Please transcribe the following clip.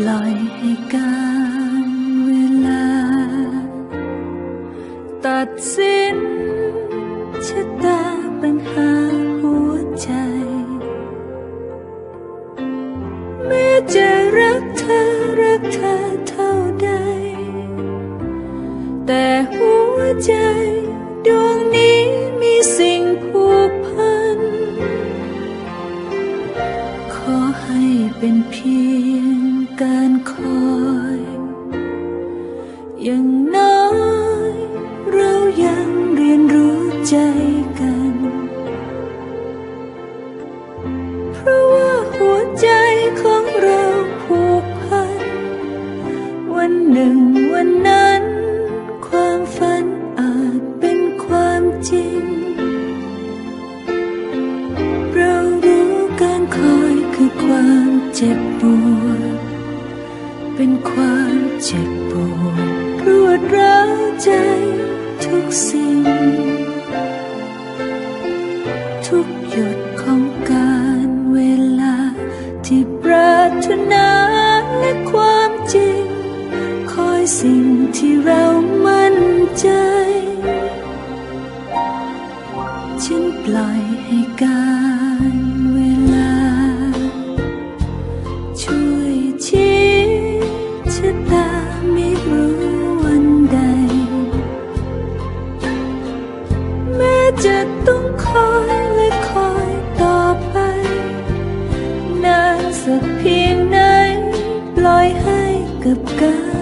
ปล่อยให้การเวลา ตัดสินชะตาปัญหาหัวใจแม้จะรักเธอรักเธอเท่าใด แต่หัวใจดวงนี้มีสิ่งผูกพัน ขอให้เป็นเพียง การคอย อย่างน้อยเรายังเรียนรู้ใจกัน เพราะว่าหัวใจของเราผูกพัน วันหนึ่งวันนั้น ความฝันอาจเป็นความจริง เรารู้การคอยคือความเจ็บปวด เป็นความเจ็บปวดรวดร้าวใจทุกสิ่ง ทุกหยดของการเวลาที่ปรารถนาและความจริง คอยสิ่งที่เรามั่นใจ ฉันปล่อยให้การ nơi loài hai cặp cánh